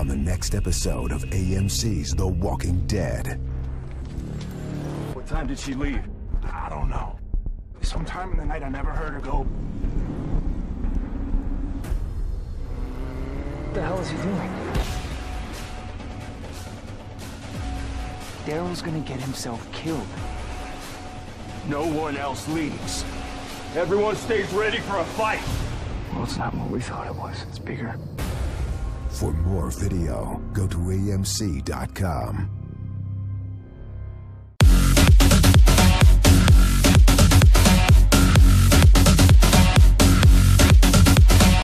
on the next episode of AMC's The Walking Dead. What time did she leave? I don't know. Sometime in the night I never heard her go. What the hell is he doing? Daryl's gonna get himself killed. No one else leaves. Everyone stays ready for a fight. Well, it's not what we thought it was. It's bigger. For more video, go to AMC.com.